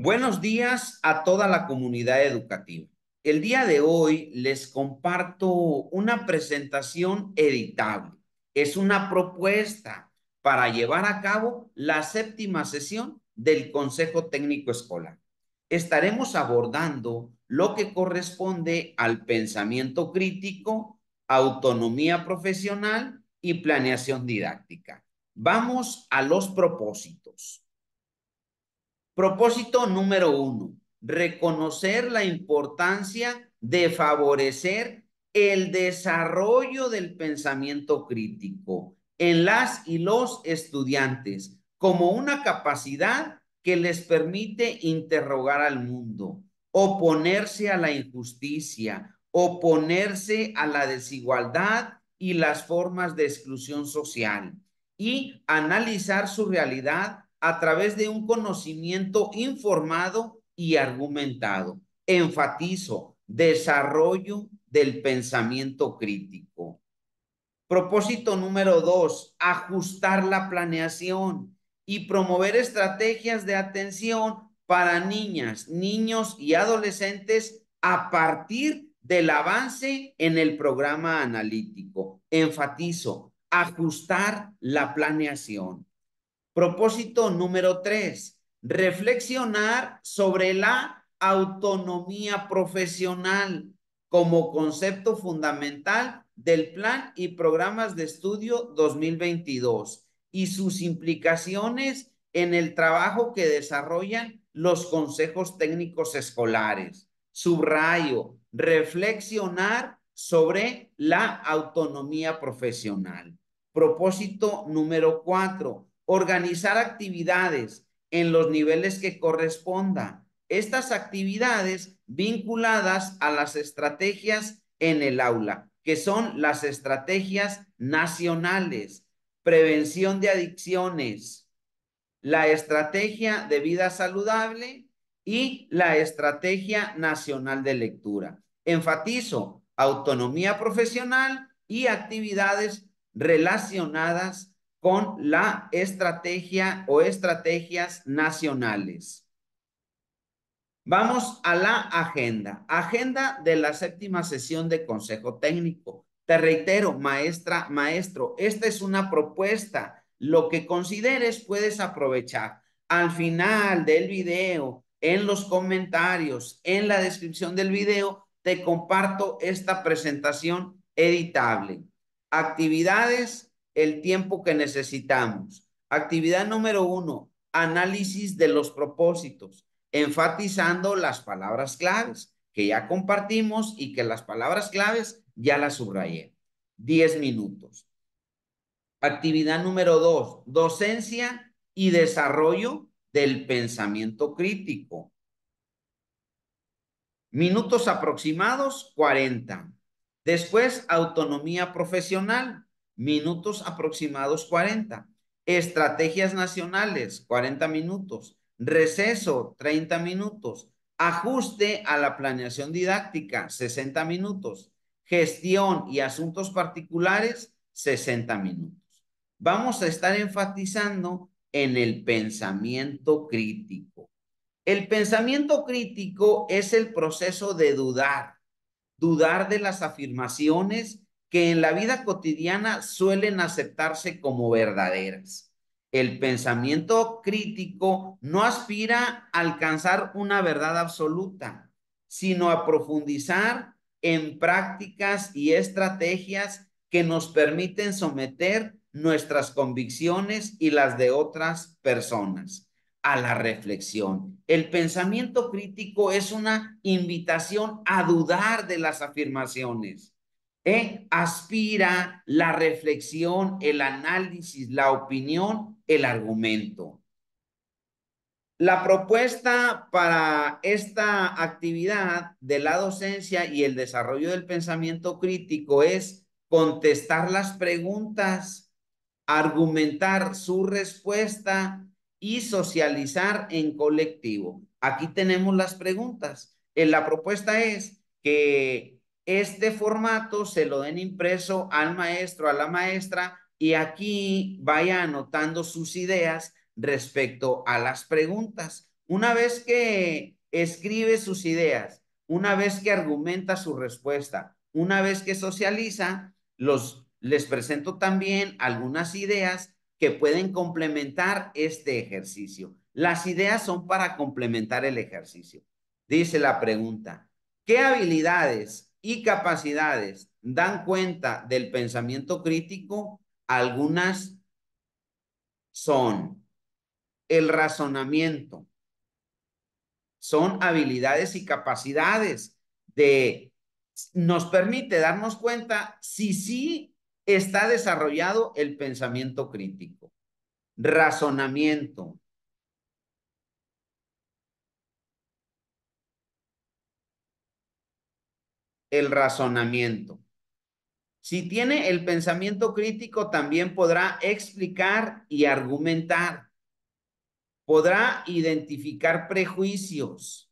Buenos días a toda la comunidad educativa. El día de hoy les comparto una presentación editable. Es una propuesta para llevar a cabo la séptima sesión del Consejo Técnico Escolar. Estaremos abordando lo que corresponde al pensamiento crítico, autonomía profesional y planeación didáctica. Vamos a los propósitos. Propósito número uno, reconocer la importancia de favorecer el desarrollo del pensamiento crítico en las y los estudiantes como una capacidad que les permite interrogar al mundo, oponerse a la injusticia, oponerse a la desigualdad y las formas de exclusión social y analizar su realidad a través de un conocimiento informado y argumentado. Enfatizo, desarrollo del pensamiento crítico. Propósito número dos, ajustar la planeación y promover estrategias de atención para niñas, niños y adolescentes a partir del avance en el programa analítico. Enfatizo, ajustar la planeación. Propósito número tres, reflexionar sobre la autonomía profesional como concepto fundamental del plan y programas de estudio 2022 y sus implicaciones en el trabajo que desarrollan los consejos técnicos escolares. Subrayo, reflexionar sobre la autonomía profesional. Propósito número cuatro, organizar actividades en los niveles que corresponda. Estas actividades vinculadas a las estrategias en el aula, que son las estrategias nacionales, prevención de adicciones, la estrategia de vida saludable y la estrategia nacional de lectura. Enfatizo autonomía profesional y actividades relacionadas con la estrategia o estrategias nacionales. Vamos a la agenda. Agenda de la séptima sesión de Consejo Técnico. Te reitero, maestra, maestro, esta es una propuesta. Lo que consideres puedes aprovechar. Al final del video, en los comentarios, en la descripción del video, te comparto esta presentación editable. Actividades el tiempo que necesitamos. Actividad número uno, análisis de los propósitos, enfatizando las palabras claves que ya compartimos y que las palabras claves ya las subrayé. Diez minutos. Actividad número dos, docencia y desarrollo del pensamiento crítico. Minutos aproximados, 40. Después, autonomía profesional, minutos aproximados 40. Estrategias nacionales, 40 minutos. Receso, 30 minutos. Ajuste a la planeación didáctica, 60 minutos. Gestión y asuntos particulares, 60 minutos. Vamos a estar enfatizando en el pensamiento crítico. El pensamiento crítico es el proceso de dudar, dudar de las afirmaciones que en la vida cotidiana suelen aceptarse como verdaderas. El pensamiento crítico no aspira a alcanzar una verdad absoluta, sino a profundizar en prácticas y estrategias que nos permiten someter nuestras convicciones y las de otras personas a la reflexión. El pensamiento crítico es una invitación a dudar de las afirmaciones ¿eh? aspira la reflexión, el análisis, la opinión, el argumento. La propuesta para esta actividad de la docencia y el desarrollo del pensamiento crítico es contestar las preguntas, argumentar su respuesta y socializar en colectivo. Aquí tenemos las preguntas. En la propuesta es que este formato se lo den impreso al maestro, a la maestra, y aquí vaya anotando sus ideas respecto a las preguntas. Una vez que escribe sus ideas, una vez que argumenta su respuesta, una vez que socializa, les presento también algunas ideas que pueden complementar este ejercicio. Las ideas son para complementar el ejercicio. Dice la pregunta, ¿qué habilidades y capacidades dan cuenta del pensamiento crítico? Algunas son el razonamiento, son habilidades y capacidades de, nos permite darnos cuenta si sí está desarrollado el pensamiento crítico. Razonamiento. El razonamiento. Si tiene el pensamiento crítico, también podrá explicar y argumentar. Podrá identificar prejuicios,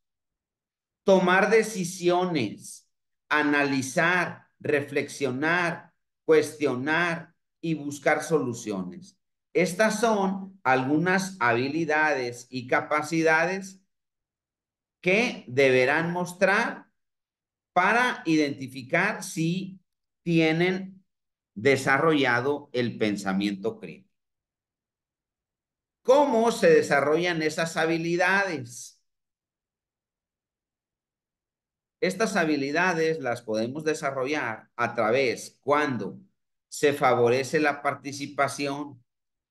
tomar decisiones, analizar, reflexionar, cuestionar y buscar soluciones. Estas son algunas habilidades y capacidades que deberán mostrar para identificar si tienen desarrollado el pensamiento crítico. ¿Cómo se desarrollan esas habilidades? Estas habilidades las podemos desarrollar a través cuando se favorece la participación,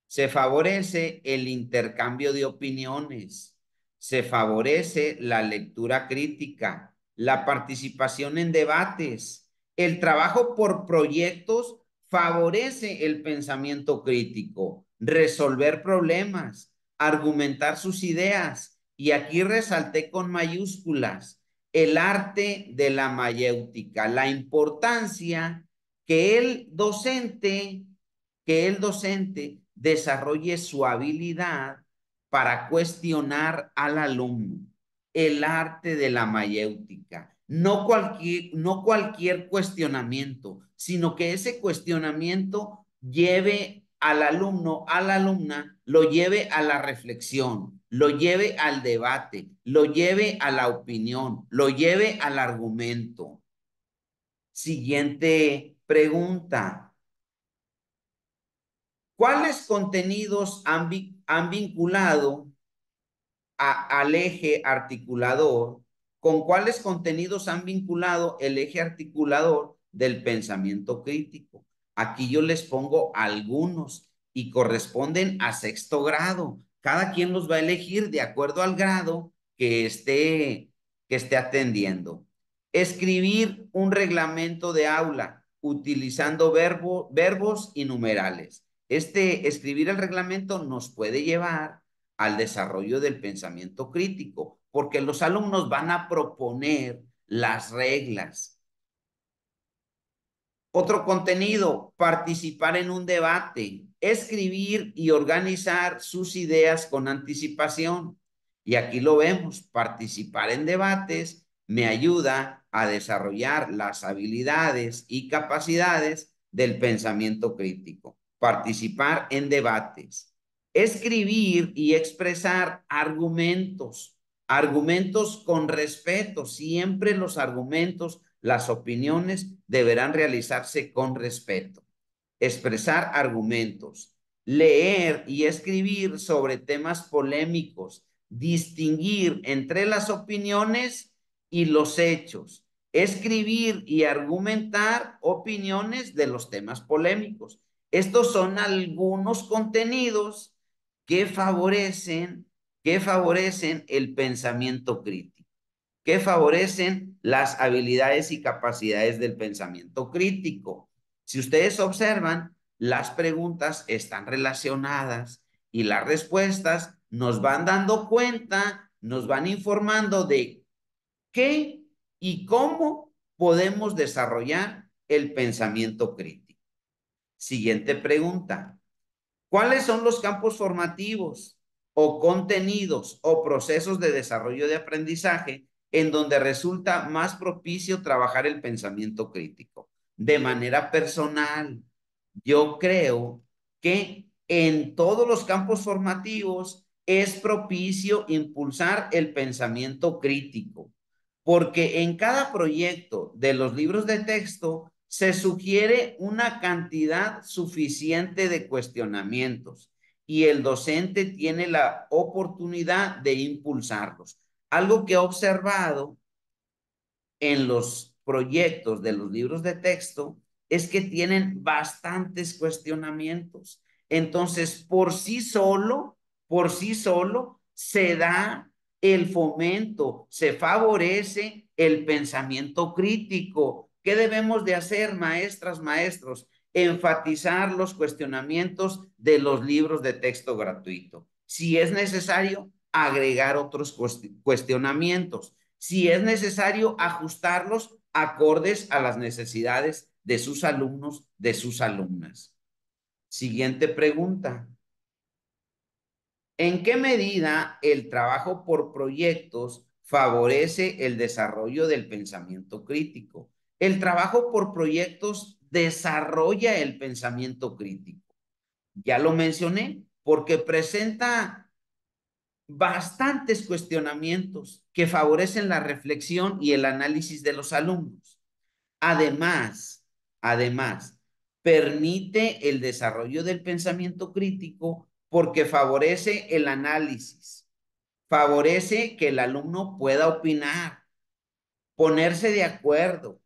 se favorece el intercambio de opiniones, se favorece la lectura crítica, la participación en debates, el trabajo por proyectos favorece el pensamiento crítico, resolver problemas, argumentar sus ideas. Y aquí resalté con mayúsculas el arte de la mayéutica, la importancia que el docente, que el docente desarrolle su habilidad para cuestionar al alumno, el arte de la mayéutica no cualquier, no cualquier cuestionamiento, sino que ese cuestionamiento lleve al alumno, a la alumna, lo lleve a la reflexión, lo lleve al debate, lo lleve a la opinión, lo lleve al argumento. Siguiente pregunta. ¿Cuáles contenidos han, han vinculado al eje articulador con cuáles contenidos han vinculado el eje articulador del pensamiento crítico. Aquí yo les pongo algunos y corresponden a sexto grado. Cada quien los va a elegir de acuerdo al grado que esté, que esté atendiendo. Escribir un reglamento de aula utilizando verbo, verbos y numerales. Este escribir el reglamento nos puede llevar al desarrollo del pensamiento crítico porque los alumnos van a proponer las reglas. Otro contenido, participar en un debate, escribir y organizar sus ideas con anticipación. Y aquí lo vemos, participar en debates me ayuda a desarrollar las habilidades y capacidades del pensamiento crítico. Participar en debates, escribir y expresar argumentos Argumentos con respeto. Siempre los argumentos, las opiniones deberán realizarse con respeto. Expresar argumentos. Leer y escribir sobre temas polémicos. Distinguir entre las opiniones y los hechos. Escribir y argumentar opiniones de los temas polémicos. Estos son algunos contenidos que favorecen que favorecen el pensamiento crítico, que favorecen las habilidades y capacidades del pensamiento crítico. Si ustedes observan, las preguntas están relacionadas y las respuestas nos van dando cuenta, nos van informando de qué y cómo podemos desarrollar el pensamiento crítico. Siguiente pregunta. ¿Cuáles son los campos formativos o contenidos o procesos de desarrollo de aprendizaje en donde resulta más propicio trabajar el pensamiento crítico. De manera personal, yo creo que en todos los campos formativos es propicio impulsar el pensamiento crítico, porque en cada proyecto de los libros de texto se sugiere una cantidad suficiente de cuestionamientos y el docente tiene la oportunidad de impulsarlos. Algo que he observado en los proyectos de los libros de texto es que tienen bastantes cuestionamientos. Entonces, por sí solo, por sí solo, se da el fomento, se favorece el pensamiento crítico. ¿Qué debemos de hacer, maestras, maestros? Enfatizar los cuestionamientos de los libros de texto gratuito. Si es necesario, agregar otros cuestionamientos. Si es necesario, ajustarlos acordes a las necesidades de sus alumnos, de sus alumnas. Siguiente pregunta. ¿En qué medida el trabajo por proyectos favorece el desarrollo del pensamiento crítico? El trabajo por proyectos desarrolla el pensamiento crítico. Ya lo mencioné, porque presenta bastantes cuestionamientos que favorecen la reflexión y el análisis de los alumnos. Además, además, permite el desarrollo del pensamiento crítico porque favorece el análisis, favorece que el alumno pueda opinar, ponerse de acuerdo,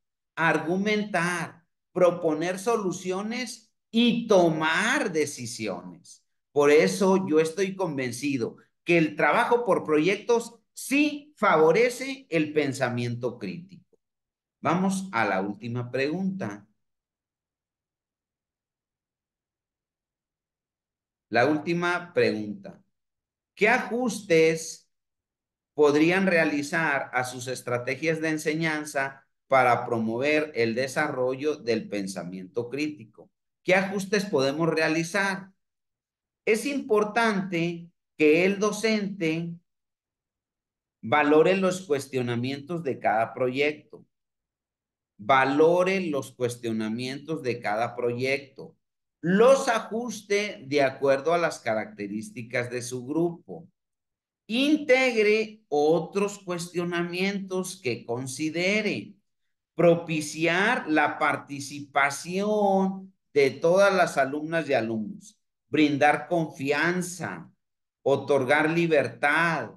argumentar, proponer soluciones y tomar decisiones. Por eso yo estoy convencido que el trabajo por proyectos sí favorece el pensamiento crítico. Vamos a la última pregunta. La última pregunta. ¿Qué ajustes podrían realizar a sus estrategias de enseñanza para promover el desarrollo del pensamiento crítico? ¿Qué ajustes podemos realizar? Es importante que el docente valore los cuestionamientos de cada proyecto, valore los cuestionamientos de cada proyecto, los ajuste de acuerdo a las características de su grupo. Integre otros cuestionamientos que considere. Propiciar la participación de todas las alumnas y alumnos. Brindar confianza. Otorgar libertad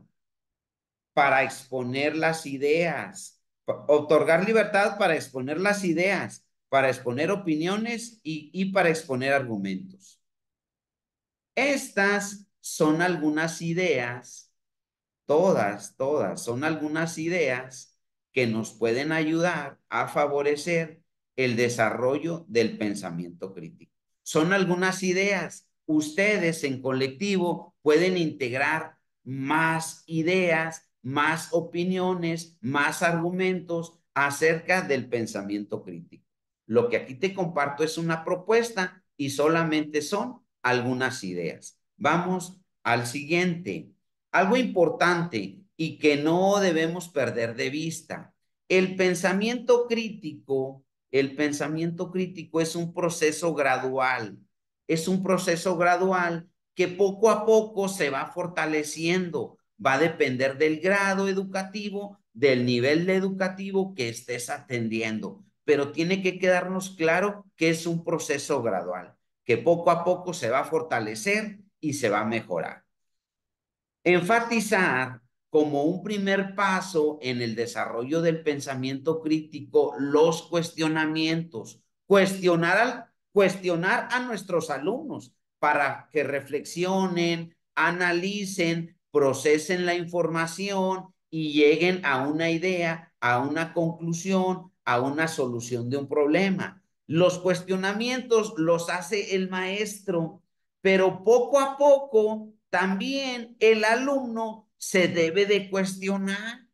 para exponer las ideas. Otorgar libertad para exponer las ideas para exponer opiniones y, y para exponer argumentos. Estas son algunas ideas, todas, todas, son algunas ideas que nos pueden ayudar a favorecer el desarrollo del pensamiento crítico. Son algunas ideas. Ustedes en colectivo pueden integrar más ideas, más opiniones, más argumentos acerca del pensamiento crítico. Lo que aquí te comparto es una propuesta y solamente son algunas ideas. Vamos al siguiente. Algo importante y que no debemos perder de vista. El pensamiento crítico, el pensamiento crítico es un proceso gradual. Es un proceso gradual que poco a poco se va fortaleciendo. Va a depender del grado educativo, del nivel educativo que estés atendiendo pero tiene que quedarnos claro que es un proceso gradual, que poco a poco se va a fortalecer y se va a mejorar. Enfatizar como un primer paso en el desarrollo del pensamiento crítico los cuestionamientos, cuestionar, cuestionar a nuestros alumnos para que reflexionen, analicen, procesen la información y lleguen a una idea, a una conclusión, a una solución de un problema. Los cuestionamientos los hace el maestro, pero poco a poco también el alumno se debe de cuestionar.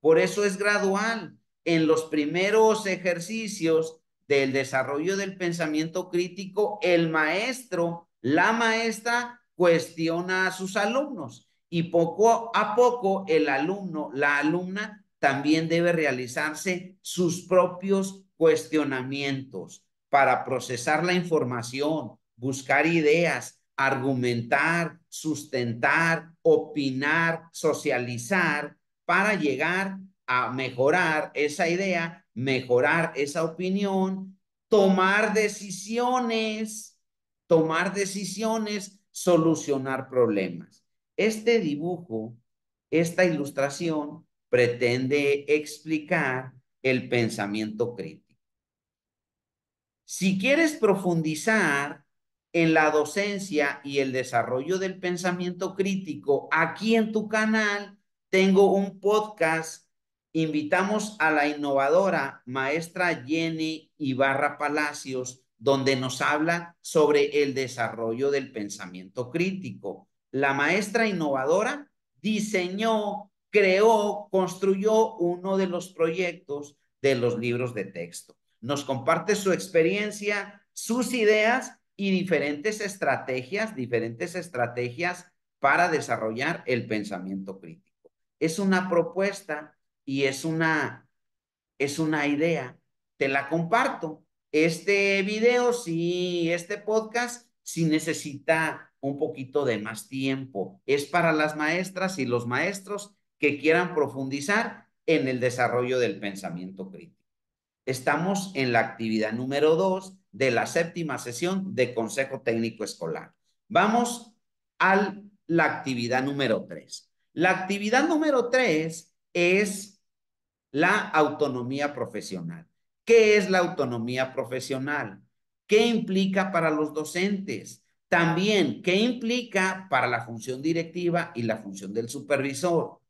Por eso es gradual. En los primeros ejercicios del desarrollo del pensamiento crítico, el maestro, la maestra cuestiona a sus alumnos y poco a poco el alumno, la alumna también debe realizarse sus propios cuestionamientos para procesar la información, buscar ideas, argumentar, sustentar, opinar, socializar para llegar a mejorar esa idea, mejorar esa opinión, tomar decisiones, tomar decisiones, solucionar problemas. Este dibujo, esta ilustración pretende explicar el pensamiento crítico. Si quieres profundizar en la docencia y el desarrollo del pensamiento crítico, aquí en tu canal tengo un podcast. Invitamos a la innovadora maestra Jenny Ibarra Palacios, donde nos habla sobre el desarrollo del pensamiento crítico. La maestra innovadora diseñó, creó, construyó uno de los proyectos de los libros de texto. Nos comparte su experiencia, sus ideas y diferentes estrategias, diferentes estrategias para desarrollar el pensamiento crítico. Es una propuesta y es una, es una idea. Te la comparto. Este video, sí, este podcast, sí necesita un poquito de más tiempo. Es para las maestras y los maestros que quieran profundizar en el desarrollo del pensamiento crítico. Estamos en la actividad número dos de la séptima sesión de Consejo Técnico Escolar. Vamos a la actividad número tres. La actividad número tres es la autonomía profesional. ¿Qué es la autonomía profesional? ¿Qué implica para los docentes? También, ¿qué implica para la función directiva y la función del supervisor?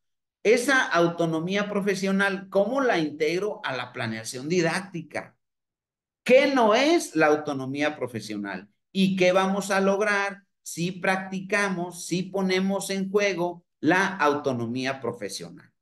Esa autonomía profesional, ¿cómo la integro a la planeación didáctica? ¿Qué no es la autonomía profesional? ¿Y qué vamos a lograr si practicamos, si ponemos en juego la autonomía profesional?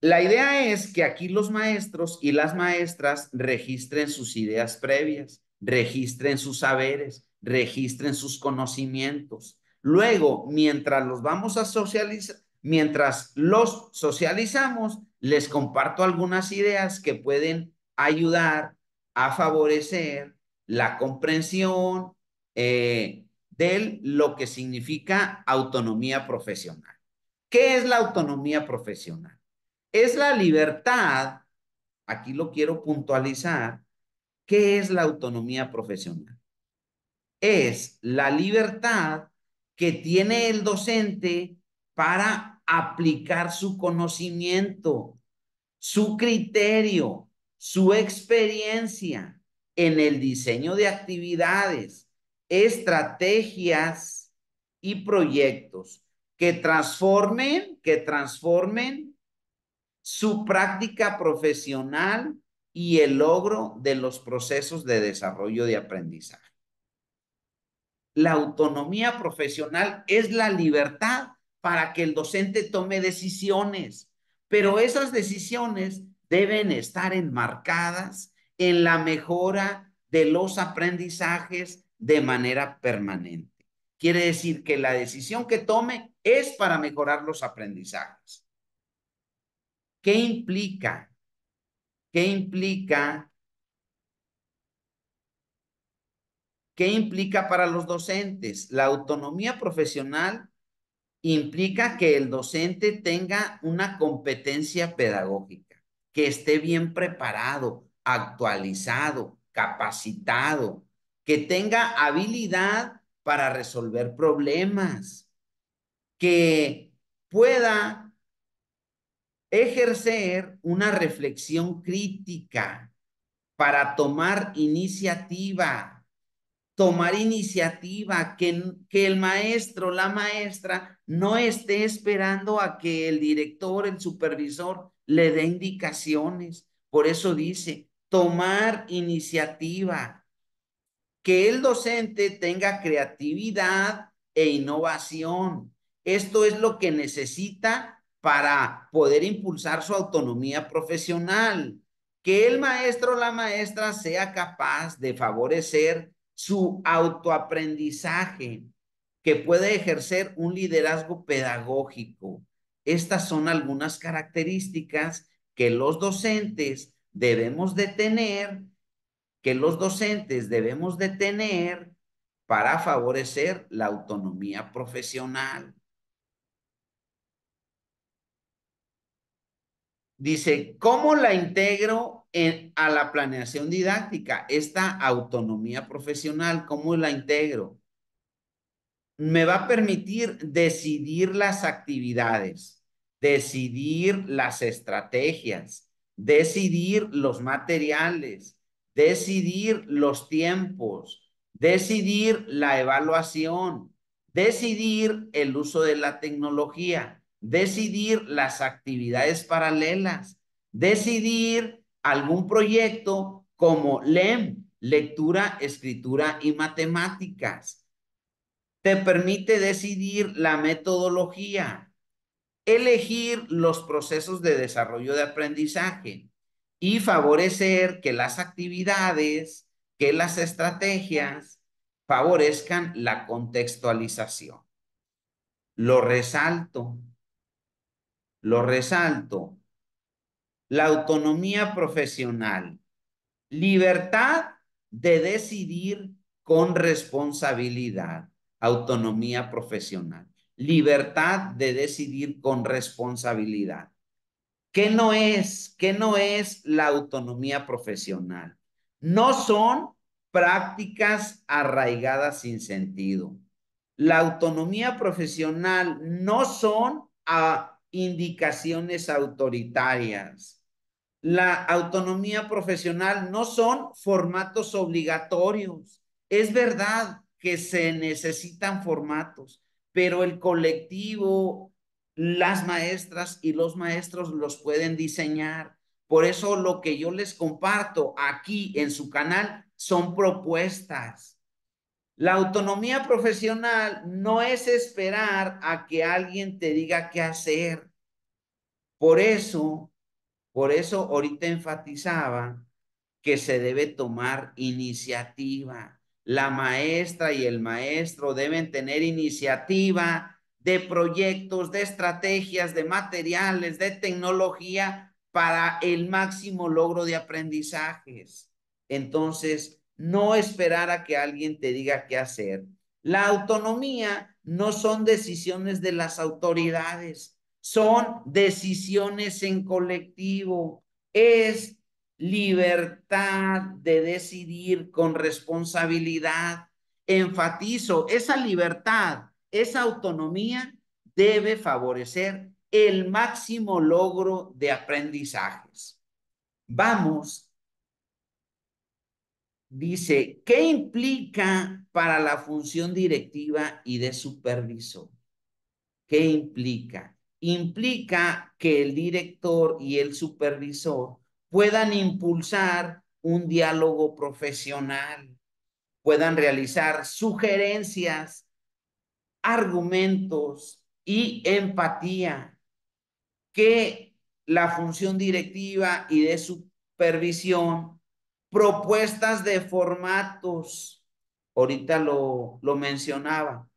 La idea es que aquí los maestros y las maestras registren sus ideas previas, registren sus saberes, registren sus conocimientos. Luego, mientras los vamos a socializar, mientras los socializamos, les comparto algunas ideas que pueden ayudar a favorecer la comprensión eh, de lo que significa autonomía profesional. ¿Qué es la autonomía profesional? Es la libertad, aquí lo quiero puntualizar, ¿qué es la autonomía profesional? Es la libertad que tiene el docente para aplicar su conocimiento, su criterio, su experiencia en el diseño de actividades, estrategias y proyectos que transformen, que transformen su práctica profesional y el logro de los procesos de desarrollo de aprendizaje. La autonomía profesional es la libertad para que el docente tome decisiones, pero esas decisiones deben estar enmarcadas en la mejora de los aprendizajes de manera permanente. Quiere decir que la decisión que tome es para mejorar los aprendizajes. ¿Qué implica? ¿Qué implica? ¿Qué implica para los docentes? La autonomía profesional implica que el docente tenga una competencia pedagógica que esté bien preparado, actualizado, capacitado, que tenga habilidad para resolver problemas, que pueda ejercer una reflexión crítica para tomar iniciativa, tomar iniciativa, que, que el maestro, la maestra, no esté esperando a que el director, el supervisor le dé indicaciones. Por eso dice, tomar iniciativa, que el docente tenga creatividad e innovación. Esto es lo que necesita para poder impulsar su autonomía profesional. Que el maestro o la maestra sea capaz de favorecer su autoaprendizaje, que puede ejercer un liderazgo pedagógico. Estas son algunas características que los docentes debemos de tener, que los docentes debemos de tener para favorecer la autonomía profesional. Dice, ¿cómo la integro a la planeación didáctica? Esta autonomía profesional, ¿cómo la integro? Me va a permitir decidir las actividades, decidir las estrategias, decidir los materiales, decidir los tiempos, decidir la evaluación, decidir el uso de la tecnología, decidir las actividades paralelas, decidir algún proyecto como LEM, lectura, escritura y matemáticas. Te permite decidir la metodología, elegir los procesos de desarrollo de aprendizaje y favorecer que las actividades, que las estrategias favorezcan la contextualización. Lo resalto, lo resalto. La autonomía profesional, libertad de decidir con responsabilidad, autonomía profesional libertad de decidir con responsabilidad. ¿Qué no es? ¿Qué no es la autonomía profesional? No son prácticas arraigadas sin sentido. La autonomía profesional no son a indicaciones autoritarias. La autonomía profesional no son formatos obligatorios. Es verdad que se necesitan formatos, pero el colectivo, las maestras y los maestros los pueden diseñar. Por eso lo que yo les comparto aquí en su canal son propuestas. La autonomía profesional no es esperar a que alguien te diga qué hacer. Por eso, por eso ahorita enfatizaba que se debe tomar iniciativa la maestra y el maestro deben tener iniciativa de proyectos, de estrategias, de materiales, de tecnología para el máximo logro de aprendizajes. Entonces, no esperar a que alguien te diga qué hacer. La autonomía no son decisiones de las autoridades, son decisiones en colectivo. Es libertad de decidir con responsabilidad. Enfatizo, esa libertad, esa autonomía debe favorecer el máximo logro de aprendizajes. Vamos, dice, ¿qué implica para la función directiva y de supervisor? ¿Qué implica? Implica que el director y el supervisor puedan impulsar un diálogo profesional, puedan realizar sugerencias, argumentos y empatía, que la función directiva y de supervisión, propuestas de formatos, ahorita lo, lo mencionaba,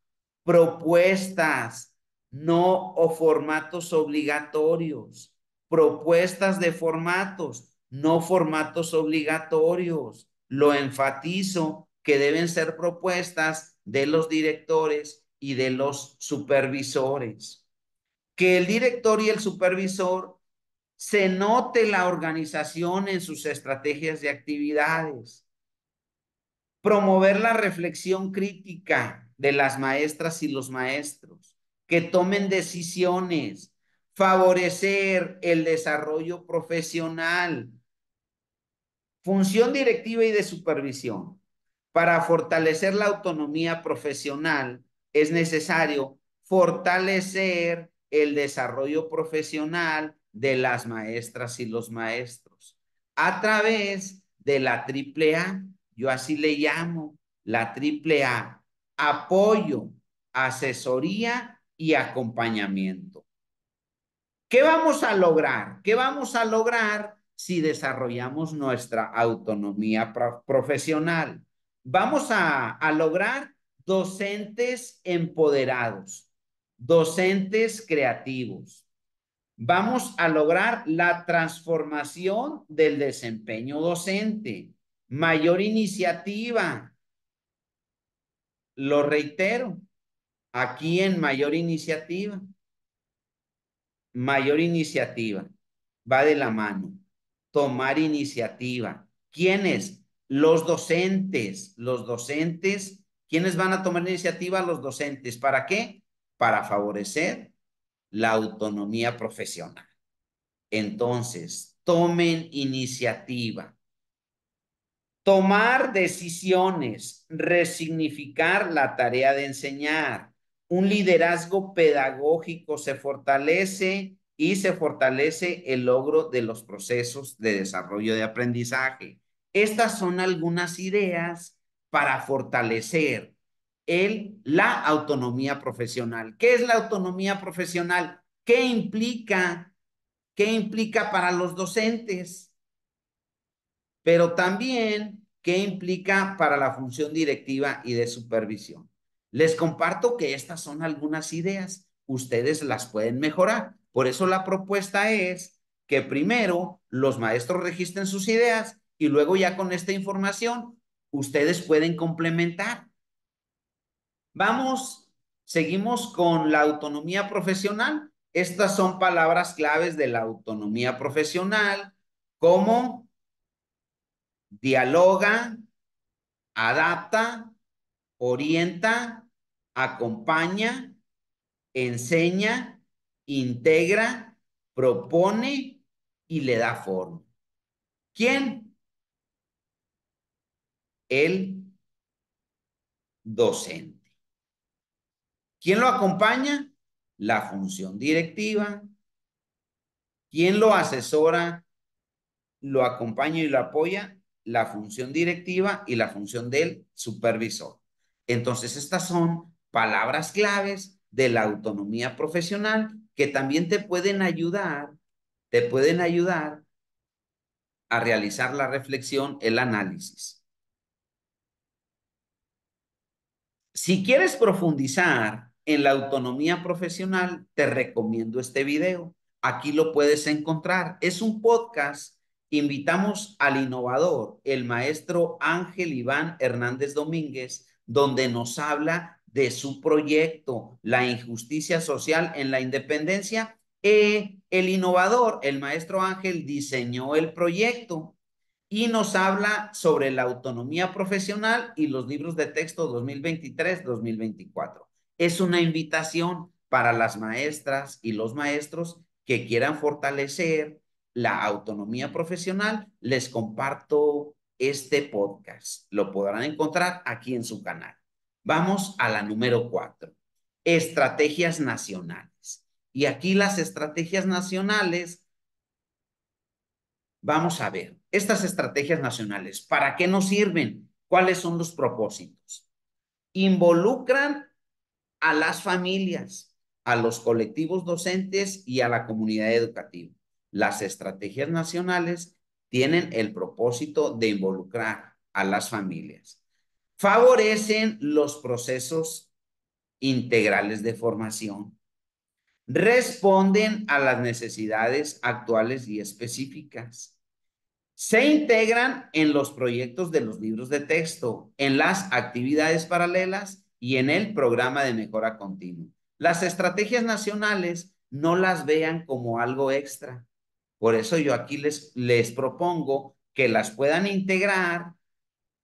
propuestas, no o formatos obligatorios, propuestas de formatos, no formatos obligatorios. Lo enfatizo que deben ser propuestas de los directores y de los supervisores. Que el director y el supervisor se note la organización en sus estrategias de actividades. Promover la reflexión crítica de las maestras y los maestros, que tomen decisiones, favorecer el desarrollo profesional, función directiva y de supervisión. Para fortalecer la autonomía profesional es necesario fortalecer el desarrollo profesional de las maestras y los maestros a través de la AAA, yo así le llamo, la AAA, apoyo, asesoría y acompañamiento. ¿Qué vamos a lograr? ¿Qué vamos a lograr si desarrollamos nuestra autonomía profesional? Vamos a, a lograr docentes empoderados, docentes creativos. Vamos a lograr la transformación del desempeño docente, mayor iniciativa, lo reitero, aquí en mayor iniciativa, mayor iniciativa, va de la mano, tomar iniciativa. ¿Quiénes? Los docentes, los docentes, ¿quiénes van a tomar iniciativa? Los docentes. ¿Para qué? Para favorecer la autonomía profesional. Entonces, tomen iniciativa. Tomar decisiones, resignificar la tarea de enseñar. Un liderazgo pedagógico se fortalece y se fortalece el logro de los procesos de desarrollo de aprendizaje. Estas son algunas ideas para fortalecer el, la autonomía profesional. ¿Qué es la autonomía profesional? ¿Qué implica? ¿Qué implica para los docentes? Pero también, ¿qué implica para la función directiva y de supervisión? Les comparto que estas son algunas ideas. Ustedes las pueden mejorar. Por eso la propuesta es que primero los maestros registren sus ideas y luego ya con esta información ustedes pueden complementar. Vamos, seguimos con la autonomía profesional. Estas son palabras claves de la autonomía profesional, como dialoga, adapta, orienta, acompaña, enseña, integra, propone y le da forma. ¿Quién? El docente. ¿Quién lo acompaña? La función directiva. ¿Quién lo asesora, lo acompaña y lo apoya? La función directiva y la función del supervisor. Entonces, estas son palabras claves de la autonomía profesional que también te pueden ayudar, te pueden ayudar a realizar la reflexión, el análisis. Si quieres profundizar en la autonomía profesional, te recomiendo este video. Aquí lo puedes encontrar. Es un podcast. Invitamos al innovador, el maestro Ángel Iván Hernández Domínguez, donde nos habla de su proyecto, la injusticia social en la independencia. Eh, el innovador, el maestro Ángel, diseñó el proyecto y nos habla sobre la autonomía profesional y los libros de texto 2023-2024 es una invitación para las maestras y los maestros que quieran fortalecer la autonomía profesional. Les comparto este podcast. Lo podrán encontrar aquí en su canal. Vamos a la número cuatro. Estrategias nacionales. Y aquí las estrategias nacionales, vamos a ver, estas estrategias nacionales, ¿para qué nos sirven? ¿Cuáles son los propósitos? Involucran a las familias, a los colectivos docentes y a la comunidad educativa. Las estrategias nacionales tienen el propósito de involucrar a las familias. Favorecen los procesos integrales de formación. Responden a las necesidades actuales y específicas. Se integran en los proyectos de los libros de texto, en las actividades paralelas y en el programa de mejora continua. Las estrategias nacionales no las vean como algo extra. Por eso yo aquí les, les propongo que las puedan integrar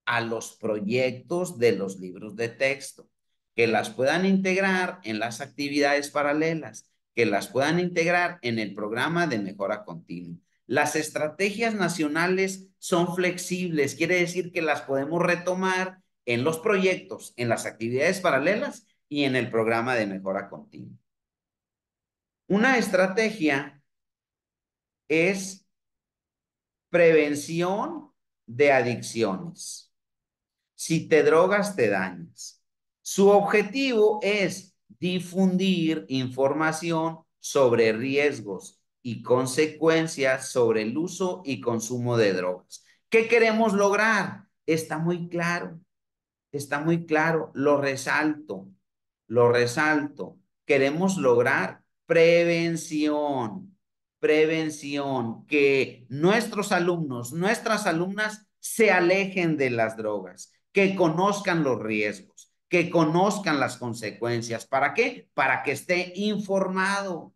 a los proyectos de los libros de texto, que las puedan integrar en las actividades paralelas, que las puedan integrar en el programa de mejora continua. Las estrategias nacionales son flexibles, quiere decir que las podemos retomar en los proyectos, en las actividades paralelas y en el programa de mejora continua. Una estrategia es prevención de adicciones. Si te drogas, te dañas. Su objetivo es difundir información sobre riesgos y consecuencias sobre el uso y consumo de drogas. ¿Qué queremos lograr? Está muy claro está muy claro, lo resalto, lo resalto. Queremos lograr prevención, prevención, que nuestros alumnos, nuestras alumnas se alejen de las drogas, que conozcan los riesgos, que conozcan las consecuencias. ¿Para qué? Para que esté informado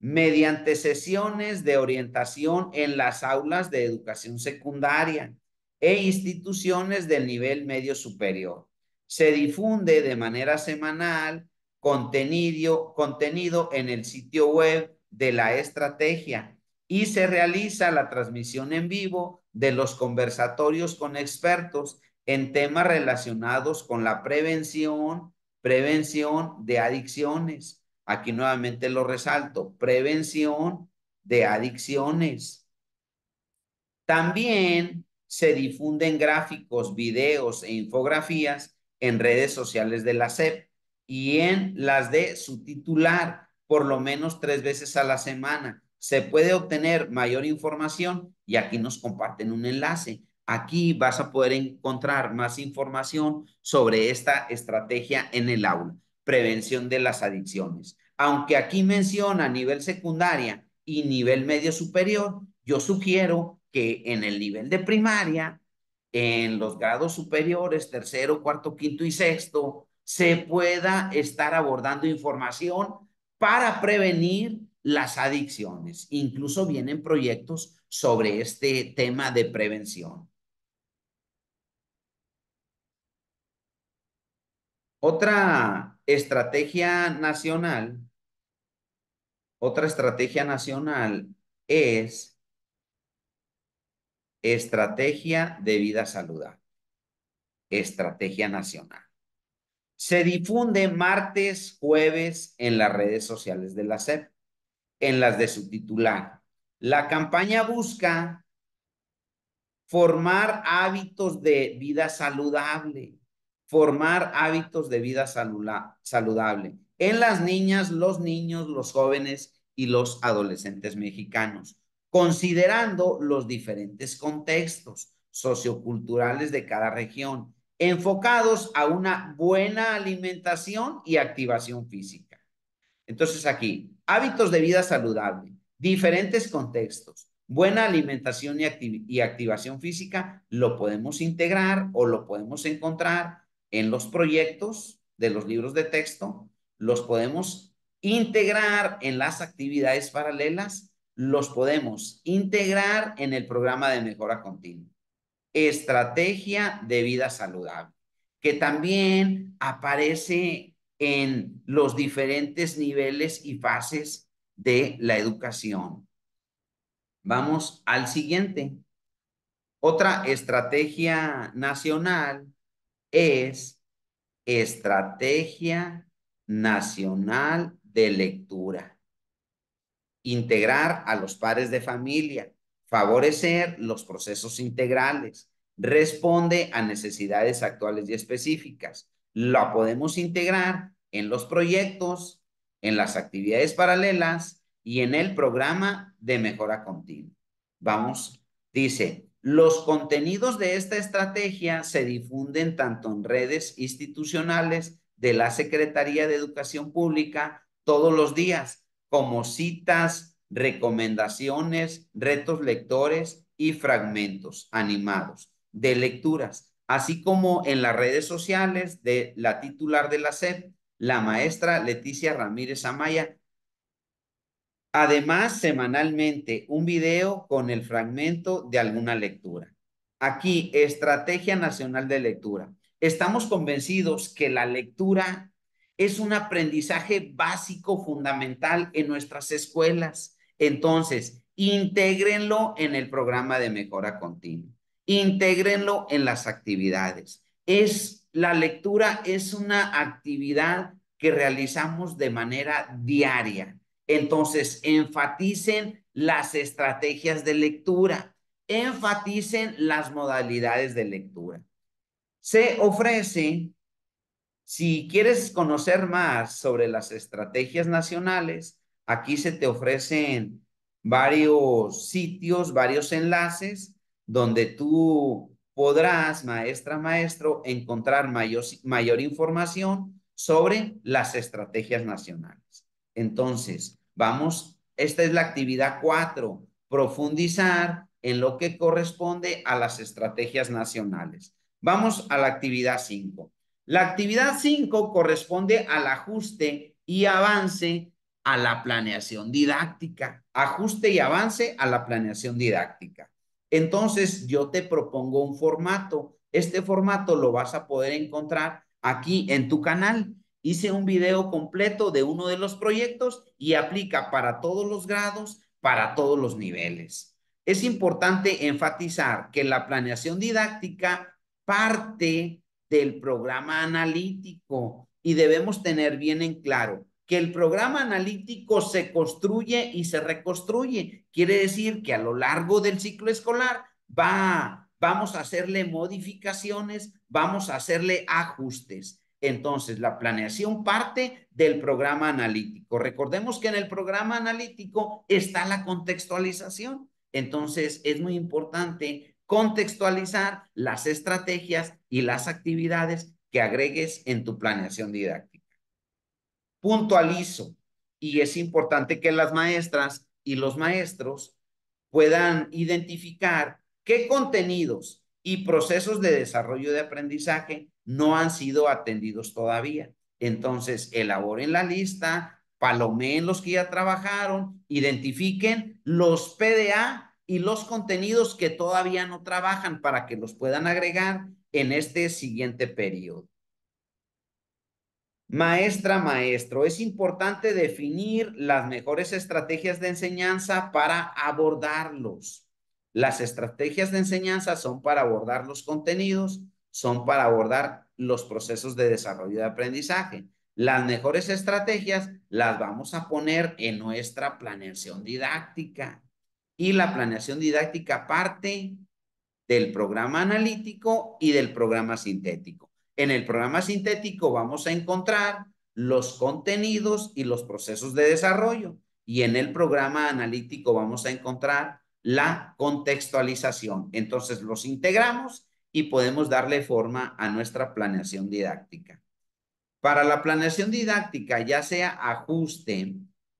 mediante sesiones de orientación en las aulas de educación secundaria e instituciones del nivel medio superior. Se difunde de manera semanal contenido, contenido en el sitio web de la estrategia y se realiza la transmisión en vivo de los conversatorios con expertos en temas relacionados con la prevención, prevención de adicciones. Aquí nuevamente lo resalto, prevención de adicciones. También se difunden gráficos, videos e infografías en redes sociales de la SEP y en las de su titular, por lo menos tres veces a la semana. Se puede obtener mayor información y aquí nos comparten un enlace. Aquí vas a poder encontrar más información sobre esta estrategia en el aula, prevención de las adicciones. Aunque aquí menciona nivel secundaria y nivel medio superior, yo sugiero que en el nivel de primaria, en los grados superiores, tercero, cuarto, quinto y sexto, se pueda estar abordando información para prevenir las adicciones. Incluso vienen proyectos sobre este tema de prevención. Otra estrategia nacional, otra estrategia nacional es Estrategia de vida saludable. Estrategia nacional. Se difunde martes, jueves en las redes sociales de la SEP, en las de su titular. La campaña busca formar hábitos de vida saludable, formar hábitos de vida saludable en las niñas, los niños, los jóvenes y los adolescentes mexicanos considerando los diferentes contextos socioculturales de cada región, enfocados a una buena alimentación y activación física. Entonces aquí, hábitos de vida saludable, diferentes contextos, buena alimentación y, activación física, lo podemos integrar o lo podemos encontrar en los proyectos de los libros de texto, los podemos integrar en las actividades paralelas los podemos integrar en el programa de mejora continua. Estrategia de vida saludable, que también aparece en los diferentes niveles y fases de la educación. Vamos al siguiente. Otra estrategia nacional es Estrategia Nacional de Lectura integrar a los padres de familia, favorecer los procesos integrales, responde a necesidades actuales y específicas. La podemos integrar en los proyectos, en las actividades paralelas y en el programa de mejora continua. Vamos, dice, los contenidos de esta estrategia se difunden tanto en redes institucionales de la Secretaría de Educación Pública todos los días como citas, recomendaciones, retos lectores y fragmentos animados de lecturas, así como en las redes sociales de la titular de la SED, la maestra Leticia Ramírez Amaya. Además, semanalmente, un video con el fragmento de alguna lectura. Aquí, Estrategia Nacional de Lectura. Estamos convencidos que la lectura es un aprendizaje básico, fundamental en nuestras escuelas. Entonces, intégrenlo en el programa de mejora continua. Intégrenlo en las actividades. Es la lectura es una actividad que realizamos de manera diaria. Entonces, enfaticen las estrategias de lectura, enfaticen las modalidades de lectura. Se ofrece si quieres conocer más sobre las estrategias nacionales, aquí se te ofrecen varios sitios, varios enlaces donde tú podrás, maestra, maestro, encontrar mayor, mayor información sobre las estrategias nacionales. Entonces, vamos, esta es la actividad cuatro, profundizar en lo que corresponde a las estrategias nacionales. Vamos a la actividad 5. La actividad 5 corresponde al ajuste y avance a la planeación didáctica. Ajuste y avance a la planeación didáctica. Entonces, yo te propongo un formato. Este formato lo vas a poder encontrar aquí en tu canal. Hice un video completo de uno de los proyectos y aplica para todos los grados, para todos los niveles. Es importante enfatizar que la planeación didáctica parte del programa analítico y debemos tener bien en claro que el programa analítico se construye y se reconstruye. Quiere decir que a lo largo del ciclo escolar va, vamos a hacerle modificaciones, vamos a hacerle ajustes. Entonces, la planeación parte del programa analítico. Recordemos que en el programa analítico está la contextualización. Entonces, es muy importante contextualizar las estrategias y las actividades que agregues en tu planeación didáctica. Puntualizo, y es importante que las maestras y los maestros puedan identificar qué contenidos y procesos de desarrollo de aprendizaje no han sido atendidos todavía. Entonces, elaboren la lista, palomeen los que ya trabajaron, identifiquen los PDA y los contenidos que todavía no trabajan para que los puedan agregar en este siguiente periodo. Maestra, maestro, es importante definir las mejores estrategias de enseñanza para abordarlos. Las estrategias de enseñanza son para abordar los contenidos, son para abordar los procesos de desarrollo de aprendizaje. Las mejores estrategias las vamos a poner en nuestra planeación didáctica y la planeación didáctica parte del programa analítico y del programa sintético. En el programa sintético vamos a encontrar los contenidos y los procesos de desarrollo y en el programa analítico vamos a encontrar la contextualización. Entonces los integramos y podemos darle forma a nuestra planeación didáctica. Para la planeación didáctica, ya sea ajuste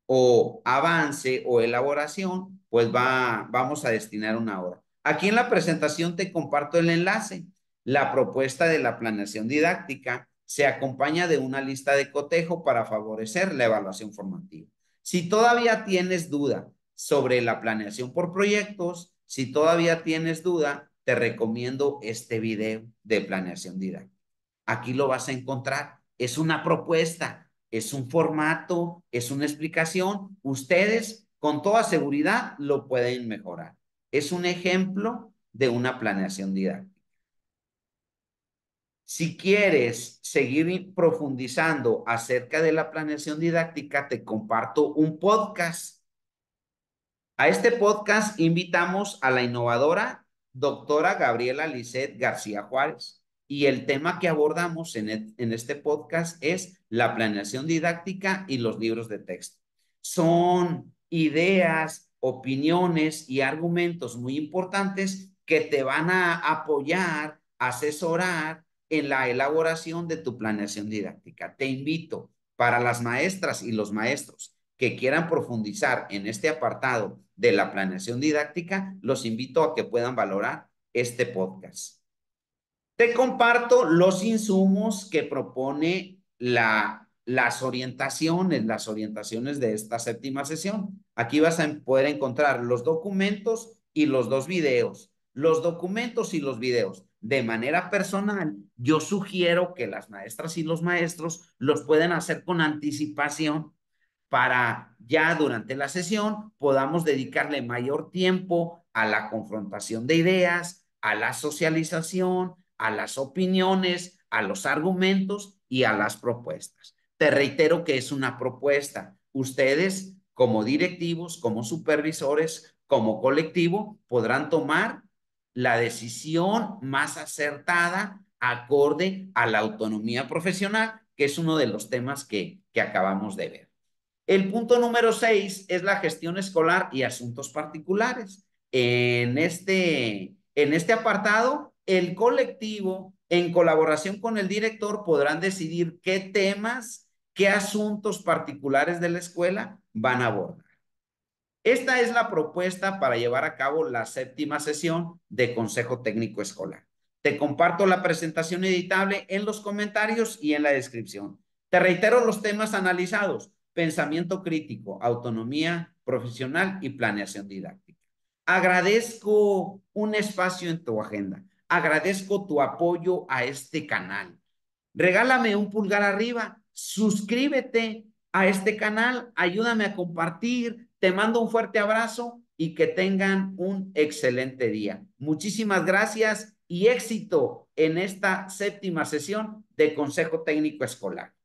o avance o elaboración, pues va, vamos a destinar una hora. Aquí en la presentación te comparto el enlace. La propuesta de la planeación didáctica se acompaña de una lista de cotejo para favorecer la evaluación formativa. Si todavía tienes duda sobre la planeación por proyectos, si todavía tienes duda, te recomiendo este video de planeación didáctica. Aquí lo vas a encontrar. Es una propuesta, es un formato, es una explicación. Ustedes con toda seguridad lo pueden mejorar. Es un ejemplo de una planeación didáctica. Si quieres seguir profundizando acerca de la planeación didáctica, te comparto un podcast. A este podcast invitamos a la innovadora doctora Gabriela Lisset García Juárez. Y el tema que abordamos en, en este podcast es la planeación didáctica y los libros de texto. Son ideas, opiniones y argumentos muy importantes que te van a apoyar, asesorar en la elaboración de tu planeación didáctica. Te invito para las maestras y los maestros que quieran profundizar en este apartado de la planeación didáctica, los invito a que puedan valorar este podcast. Te comparto los insumos que propone la las orientaciones, las orientaciones de esta séptima sesión. Aquí vas a poder encontrar los documentos y los dos videos. Los documentos y los videos. De manera personal, yo sugiero que las maestras y los maestros los pueden hacer con anticipación para ya durante la sesión podamos dedicarle mayor tiempo a la confrontación de ideas, a la socialización, a las opiniones, a los argumentos y a las propuestas. Te reitero que es una propuesta. Ustedes, como directivos, como supervisores, como colectivo, podrán tomar la decisión más acertada acorde a la autonomía profesional, que es uno de los temas que, acabamos de ver. El punto número seis es la gestión escolar y asuntos particulares. En este, en este apartado, el colectivo, en colaboración con el director, podrán decidir qué temas qué asuntos particulares de la escuela van a abordar. Esta es la propuesta para llevar a cabo la séptima sesión de Consejo Técnico Escolar. Te comparto la presentación editable en los comentarios y en la descripción. Te reitero los temas analizados, pensamiento crítico, autonomía profesional y planeación didáctica. Agradezco un espacio en tu agenda. Agradezco tu apoyo a este canal. Regálame un pulgar arriba, suscríbete a este canal, ayúdame a compartir, te mando un fuerte abrazo y que tengan un excelente día. Muchísimas gracias y éxito en esta séptima sesión de Consejo Técnico Escolar.